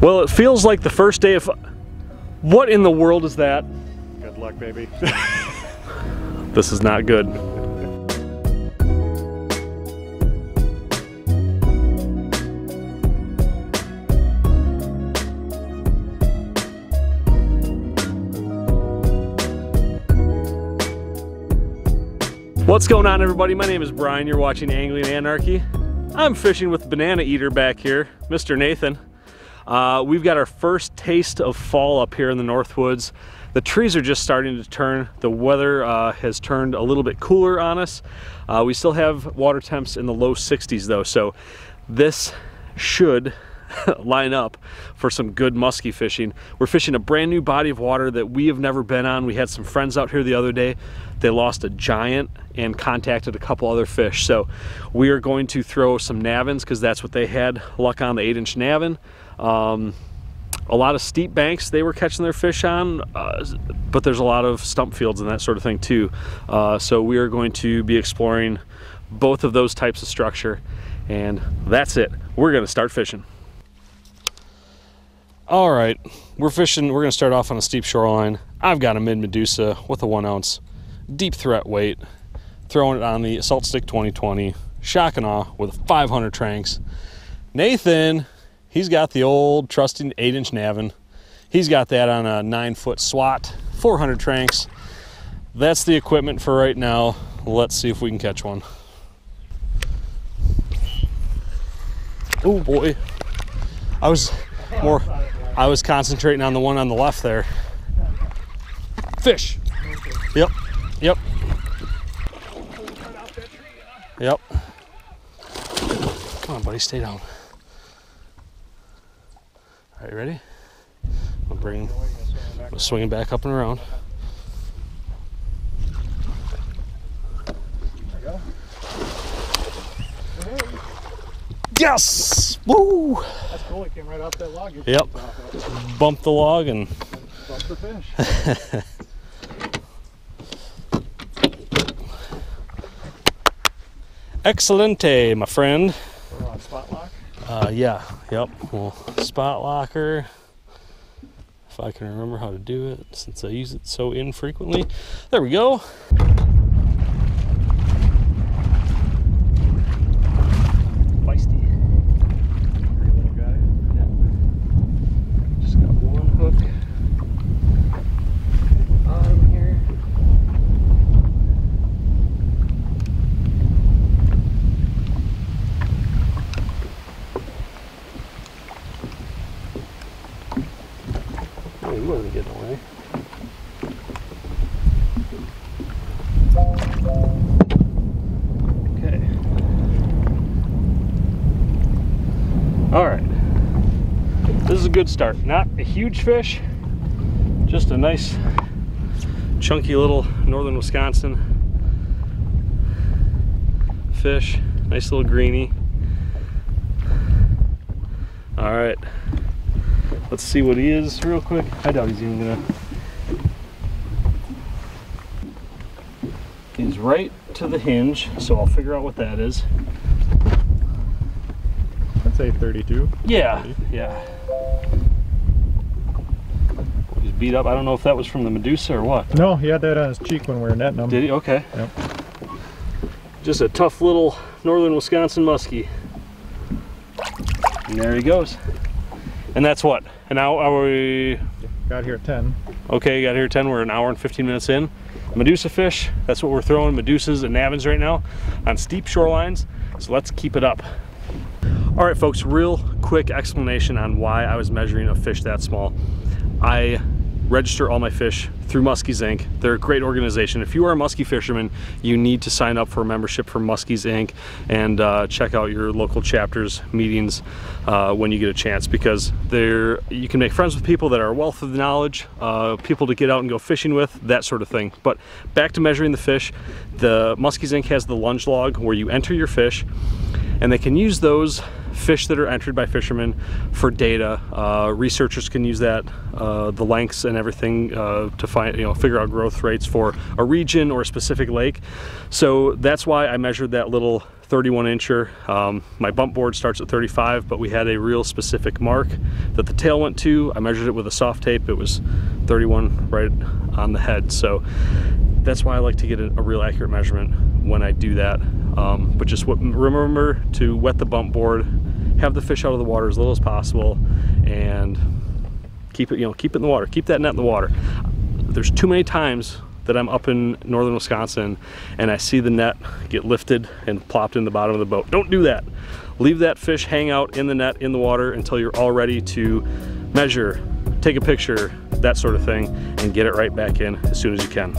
Well, it feels like the first day of. What in the world is that? Good luck, baby. This is not good. What's going on everybody? My name is Brian. You're watching Angling Anarchy. I'm fishing with Banana Eater back here, Mr. Nathan. Uh, we've got our first taste of fall up here in the Northwoods. The trees are just starting to turn. The weather uh, has turned a little bit cooler on us. Uh, we still have water temps in the low 60s though, so this should line up for some good muskie fishing. We're fishing a brand new body of water that we have never been on. We had some friends out here the other day. They lost a giant and contacted a couple other fish. So we are going to throw some navins because that's what they had luck on, the eight inch navin. Um, a lot of steep banks they were catching their fish on, uh, but there's a lot of stump fields and that sort of thing too. Uh, so we are going to be exploring both of those types of structure and that's it. We're gonna start fishing. All right, we're fishing. We're gonna start off on a steep shoreline. I've got a mid Medussa with a one ounce deep threat weight, throwing it on the Salt Stick 2020 shock and awe with 500 Tranx. Nathan, he's got the old trusting eight inch Navin. He's got that on a nine foot SWAT, 400 Tranx. That's the equipment for right now. Let's see if we can catch one. Oh boy. I was more I was concentrating on the one on the left there. Fish. Yep. Yep. Yep. Come on, buddy, stay down. All right, you ready? I'll bring, I'm swinging back up and around. Yes! Woo! It came right off that log. Yep. Bump the log and bumped the fish. excelente, my friend. We're on spot lock. Uh, yeah, yep. Well, spot locker. If I can remember how to do it, since I use it so infrequently. There we go. Feisty. Pretty little guy. Just got one hook on here. Oh, you wasn't getting away. Okay. All right. This is a good start. Not a huge fish, just a nice chunky little northern Wisconsin fish. Nice little greeny. All right. Let's see what he is real quick. I doubt he's even gonna. He's right to the hinge, so I'll figure out what that is. I'd say 32. Yeah, yeah. Beat up. I don't know if that was from the Medussa or what. No, he had that on his cheek when we were netting him. Did he? Okay. Yep. Just a tough little northern Wisconsin muskie. And there he goes. And that's what? An hour? Are we? Got here at 10. Okay, got here at 10. We're an hour and 15 minutes in. Medussa fish. That's what we're throwing. Medussas and navins right now on steep shorelines. So let's keep it up. All right, folks, real quick explanation on why I was measuring a fish that small. I register all my fish through Muskies Inc. They're a great organization. If you are a muskie fisherman, you need to sign up for a membership for Muskies Inc. and uh, check out your local chapters meetings uh, when you get a chance because there you can make friends with people that are a wealth of knowledge, uh, people to get out and go fishing with, that sort of thing. But back to measuring the fish, the Muskies Inc. has the lunge log where you enter your fish and they can use those fish that are entered by fishermen for data. Uh, researchers can use that, uh, the lengths and everything uh, to find, you know, figure out growth rates for a region or a specific lake. So that's why I measured that little 31 incher. Um, my bump board starts at 35, but we had a real specific mark that the tail went to. I measured it with a soft tape. It was 31 right on the head. So that's why I like to get a, a real accurate measurement when I do that. Um, but just what, remember to wet the bump board, have the fish out of the water as little as possible, and keep it, you know, keep it in the water. Keep that net in the water. There's too many times that I'm up in northern Wisconsin and I see the net get lifted and plopped in the bottom of the boat. Don't do that. Leave that fish hang out in the net in the water until you're all ready to measure, take a picture, that sort of thing, and get it right back in as soon as you can.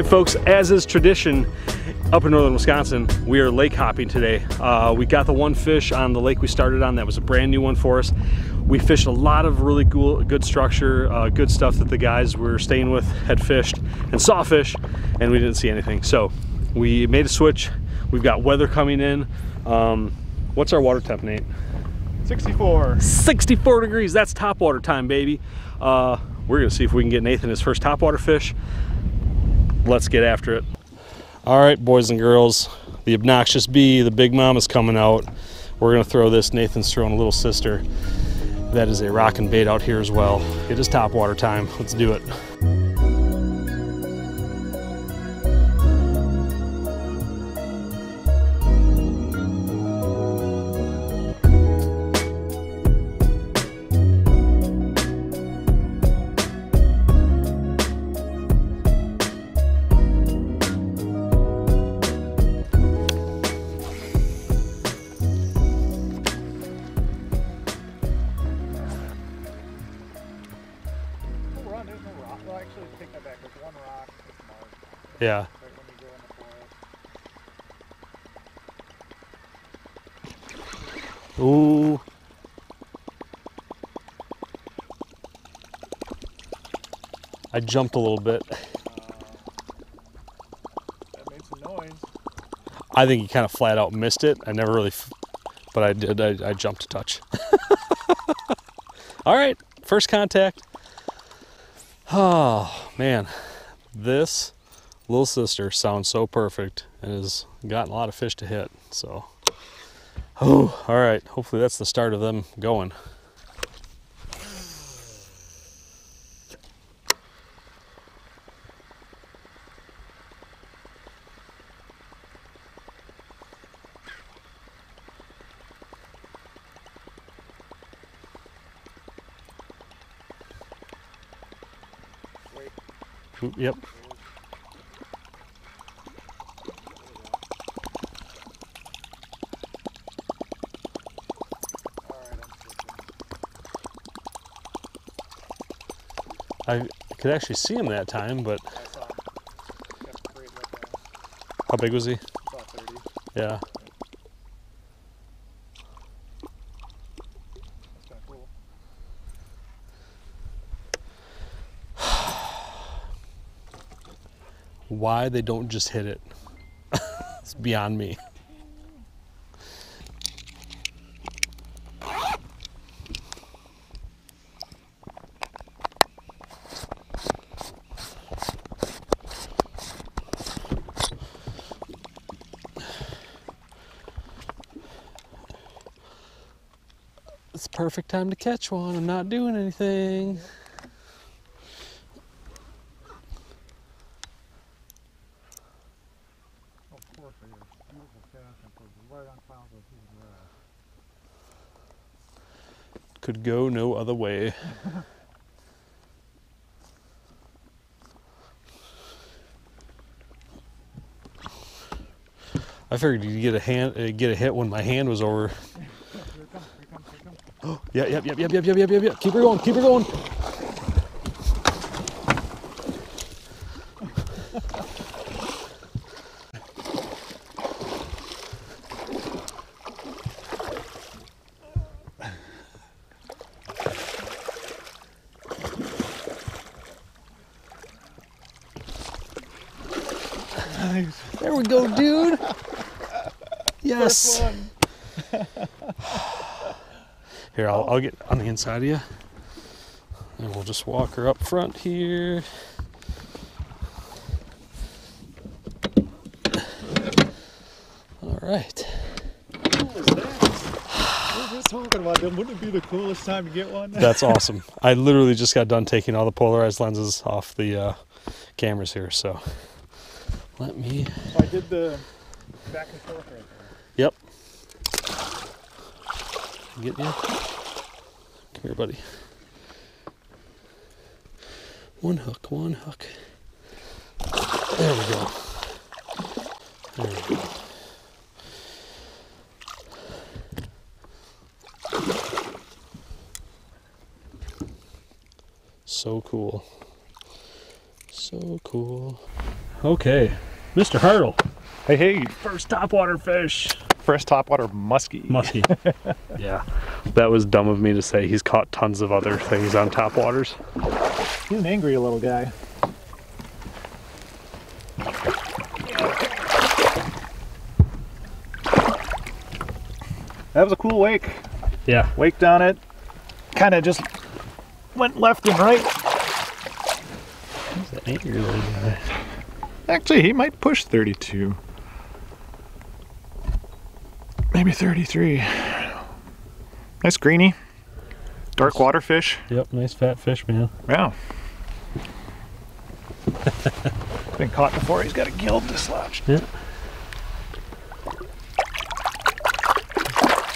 Right, folks, as is tradition up in northern Wisconsin, we are lake hopping today. Uh, we got the one fish on the lake we started on that was a brand new one for us. We fished a lot of really cool, good structure, uh, good stuff that the guys we were staying with had fished and saw fish, and we didn't see anything. So we made a switch. We've got weather coming in. Um, what's our water temp, Nate? 64. 64 degrees. That's top water time, baby. Uh, we're gonna see if we can get Nathan his first topwater fish. Let's get after it. All right, boys and girls, the obnoxious bee, the big mom is coming out. We're gonna throw this. Nathan's throwing a little sister. That is a rockin' bait out here as well. It is topwater time. Let's do it. Yeah. right when you go in the forest. Ooh. I jumped a little bit. Uh, that made some noise. I think he kind of flat out missed it. I never really, f- but I did. I, I jumped a touch. All right, first contact. Oh man, this little sister sounds so perfect and has gotten a lot of fish to hit. So, oh, all right. Hopefully that's the start of them going. Yep. I could actually see him that time, but I saw him. Got great look at him. how big was he? About 30. Yeah. That's kind of cool. Why they don't just hit it? it's beyond me. Perfect time to catch one. I'm not doing anything. Could go no other way. I figured you'd get a hand, uh, get a hit when my hand was over. Oh, yeah, yep, yep, yep, yep, yep, yep, yep, yep. Keep her going, keep her going. There we go, dude. yes. Here, I'll, I'll get on the inside of you. And we'll just walk her up front here. All right. What was that? We were just talking about them. Wouldn't it be the coolest time to get one? That's awesome. I literally just got done taking all the polarized lenses off the uh, cameras here, so let me. I did the back and forth right there. Yep. Get you. Come here, buddy. One hook, one hook. There we go. There we go. So cool. So cool. Okay, Mr. Hartle. Hey, hey, First topwater fish. first topwater muskie. Musky. yeah. That was dumb of me to say. He's caught tons of other things on topwaters. He's an angry little guy. That was a cool wake. Yeah. Waked on it. Kind of just went left and right. He's an angry little guy. Actually, he might push 32. Maybe 33. Nice greeny. Dark water fish. Yep, nice fat fish, man. Yeah. Been caught before. He's got a gill dislodged. Yeah.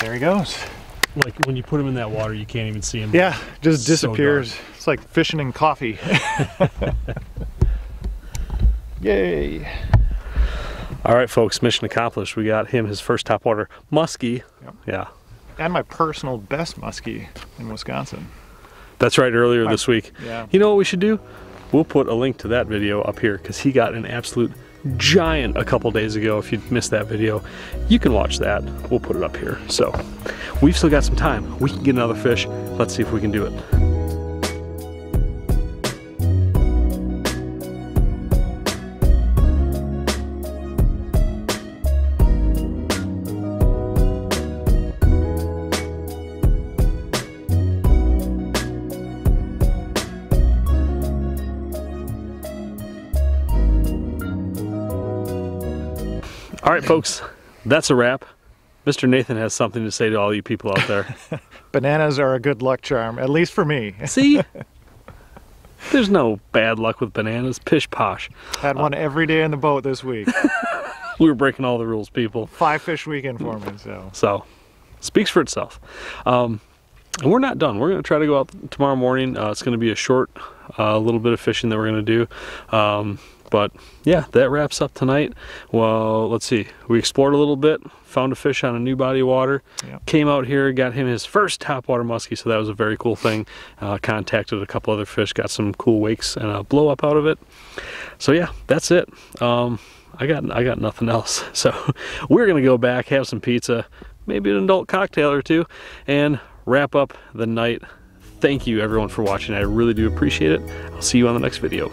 There he goes. Like when you put him in that water, you can't even see him. Yeah, just So disappears. it's like fishing in coffee. Yay. All right, folks, mission accomplished. We got him his first topwater muskie. Yep. Yeah. And my personal best muskie in Wisconsin. That's right, earlier this week. Yeah. You know what we should do? We'll put a link to that video up here because he got an absolute giant a couple days ago. If you missed that video, you can watch that. We'll put it up here. So we've still got some time. We can get another fish. Let's see if we can do it. All right, folks, that's a wrap. Mr. Nathan has something to say to all you people out there. Bananas are a good luck charm, at least for me. See? There's no bad luck with bananas. Pish posh. Had one every day in the boat this week. We were breaking all the rules, people. Five fish weekend for me, so. So, speaks for itself. Um, and we're not done. We're going to try to go out tomorrow morning. Uh, it's going to be a short, uh, little bit of fishing that we're going to do. Um, but yeah, that wraps up tonight. Well, let's see. We explored a little bit, found a fish on a new body of water, Yep. came out here, got him his first topwater muskie, so that was a very cool thing. Uh, contacted a couple other fish, got some cool wakes and a blow up out of it. So yeah, that's it. Um, I got I got nothing else. So we're gonna go back, have some pizza, maybe an adult cocktail or two, and wrap up the night. Thank you everyone for watching. I really do appreciate it. I'll see you on the next video.